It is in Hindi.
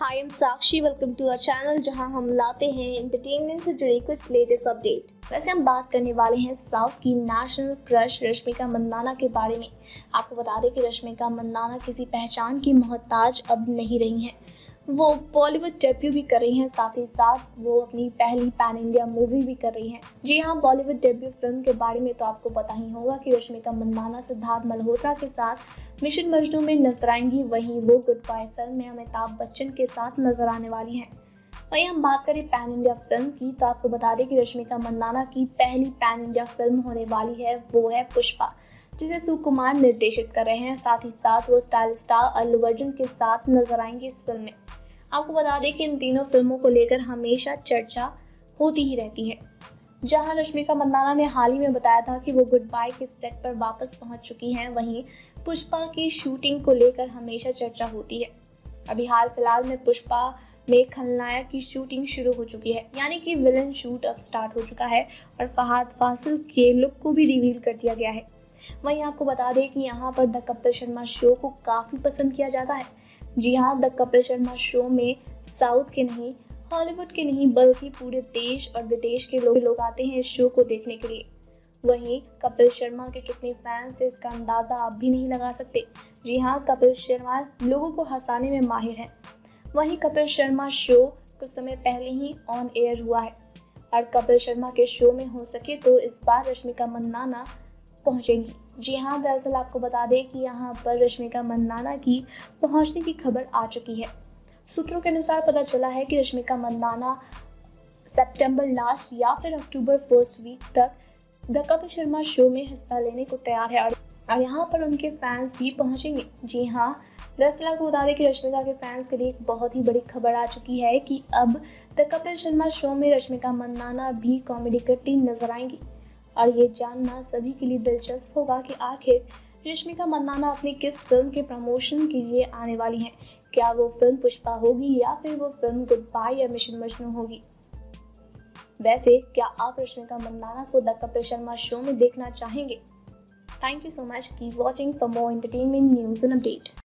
Hi am Sakshi welcome to our channel जहाँ हम लाते हैं एंटरटेनमेंट से जुड़े कुछ लेटेस्ट अपडेट वैसे हम बात करने वाले हैं साउथ की नेशनल क्रश रश्मिका मंदाना के बारे में. आपको बता दें कि रश्मिका मंदाना किसी पहचान की मोहताज अब नहीं रही हैं। वो बॉलीवुड डेब्यू भी कर रही हैं, साथ ही साथ वो अपनी पहली पैन इंडिया मूवी भी कर रही हैं। जी हाँ बॉलीवुड डेब्यू फ़िल्म के बारे में तो आपको पता ही होगा कि रश्मिका मंदाना, सिद्धार्थ मल्होत्रा के साथ मिशन मजनू में नज़र आएँगी। वहीं वो गुड बाय फ़िल्म में अमिताभ बच्चन के साथ नज़र आने वाली हैं। वहीं हम बात करें पैन इंडिया फ़िल्म की तो आपको बता दें कि रश्मिका मंदाना की पहली पैन इंडिया फ़िल्म होने वाली है, वो है पुष्पा। जिसे सुकुमार निर्देशित कर रहे हैं। साथ ही साथ वो स्टाइल स्टार अल्लू अर्जुन के साथ नज़र आएँगे इस फ़िल्म में। आपको बता दें कि इन तीनों फ़िल्मों को लेकर हमेशा चर्चा होती ही रहती है। जहाँ रश्मिका मंदाना ने हाल ही में बताया था कि वो गुड बाय के सेट पर वापस पहुँच चुकी हैं, वहीं पुष्पा की शूटिंग को लेकर हमेशा चर्चा होती है। अभी हाल फ़िलहाल में पुष्पा में खलनायक की शूटिंग शुरू हो चुकी है, यानी कि विलन शूट अब स्टार्ट हो चुका है और फहाद फासिल के लुक को भी रिवील कर दिया गया है। वहीं आपको बता दें कि यहाँ पर द कपिल शर्मा शो को काफ़ी पसंद किया जाता है। जी हाँ द कपिल शर्मा शो में साउथ के नहीं, हॉलीवुड के नहीं, बल्कि पूरे देश और विदेश के लोग लोग आते हैं इस शो को देखने के लिए। वहीं कपिल शर्मा के कितने फैंस हैं, इसका अंदाज़ा आप भी नहीं लगा सकते। जी हाँ कपिल शर्मा लोगों को हंसाने में माहिर हैं। वहीं कपिल शर्मा शो कुछ समय पहले ही ऑन एयर हुआ है। और कपिल शर्मा के शो में हो सके तो इस बार रश्मिका मंदाना पहुंचेंगी। जी हाँ दरअसल आपको बता दें कि यहाँ पर रश्मिका मंदाना की पहुँचने की खबर आ चुकी है। सूत्रों के अनुसार पता चला है कि रश्मिका मंदाना सितंबर लास्ट या फिर अक्टूबर फ़र्स्ट वीक तक द कपिल शर्मा शो में हिस्सा लेने को तैयार है और यहाँ पर उनके फैंस भी पहुँचेंगे। जी हाँ दरअसल आपको बता दें कि रश्मिका के फैंस के लिए एक बहुत ही बड़ी खबर आ चुकी है कि अब द कपिल शर्मा शो में रश्मिका मंदाना भी कॉमेडी करती नज़र आएँगी। और ये जानना सभी के लिए दिलचस्प होगा कि आखिर रश्मिका मंदाना अपनी किस फ़िल्म के प्रमोशन के लिए आने वाली हैं? क्या वो फ़िल्म पुष्पा होगी या फिर वो फ़िल्म गुड बाय या मिशन मजनू होगी? वैसे, क्या आप रश्मिका मंदाना को द कपिल शर्मा शो में देखना चाहेंगे? थैंक यू सो मच की watching for more entertainment news and update